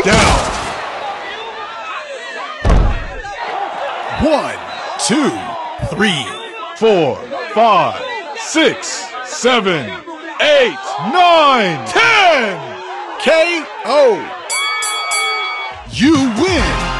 Down. One, two, three, four, five, six, seven, eight, nine, ten. KO. You win.